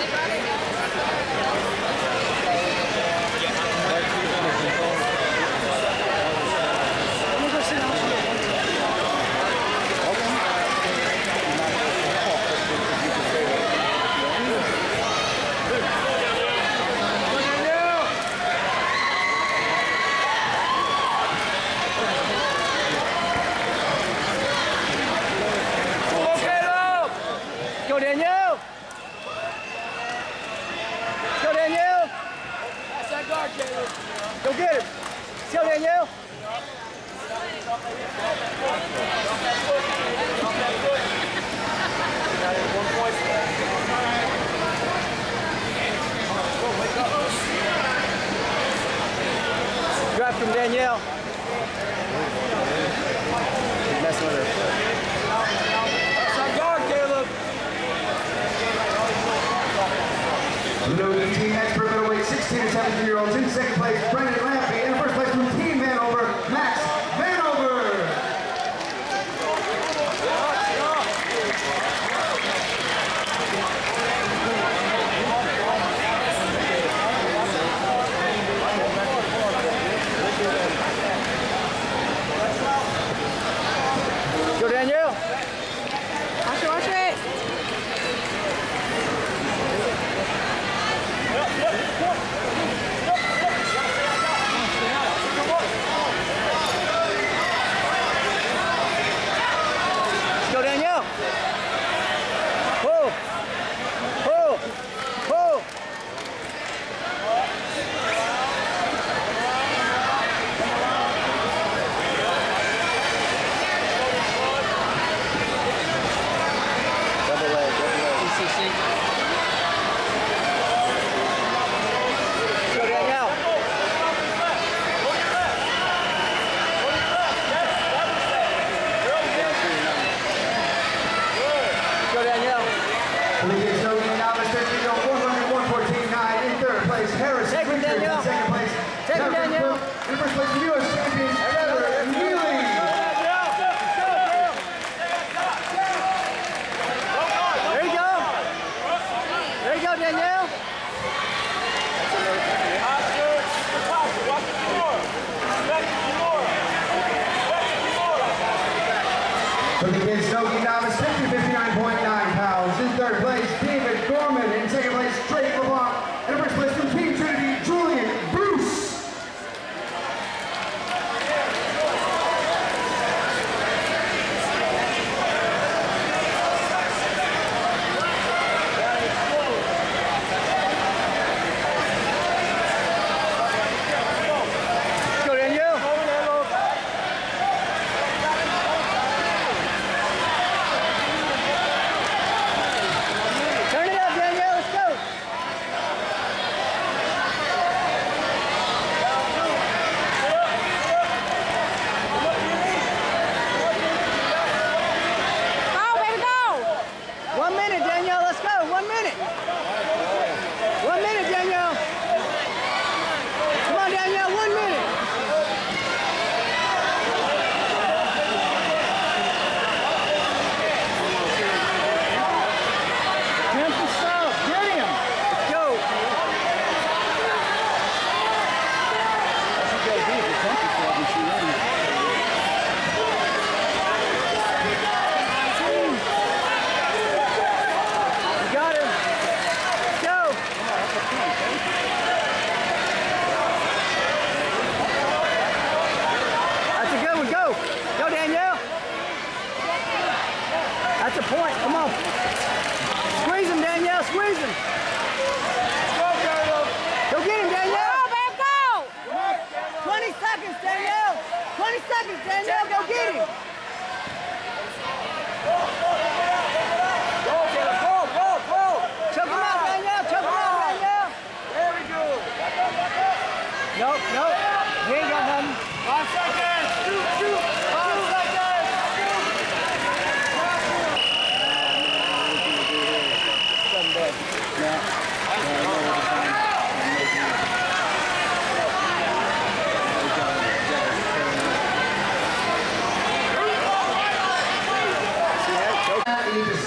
Thank you. Get Danielle? From Danielle. Messing with her. Noted team expert middleweight 16 to 17 year olds in second place, Brandon Lampy, and first place from Team Hanover, Max Superflex U.S. champion Heather Neely. There you go. There you go, Danielle. The kids know Davis, 50, 59 points.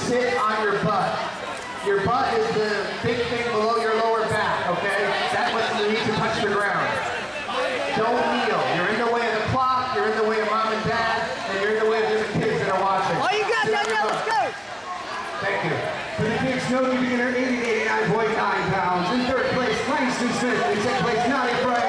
Sit on your butt Your butt is the big thing below your lower back, okay? That's what you need to touch the ground. Don't kneel. You're in the way of the clock, you're in the way of mom and dad, and you're in the way of the kids that are watching. All you got, Sit on your Danielle, butt. let's go. Thank you. For the kids, Snowden beginner, 80 to 89.9 pounds. In third place, Langston Smith. In second place, Nadia Bryant.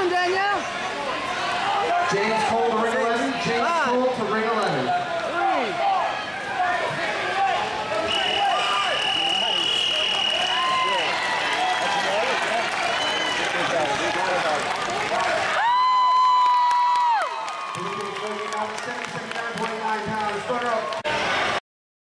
11, Danielle. James Cole to ring 11. James ah. Cole to ring 11.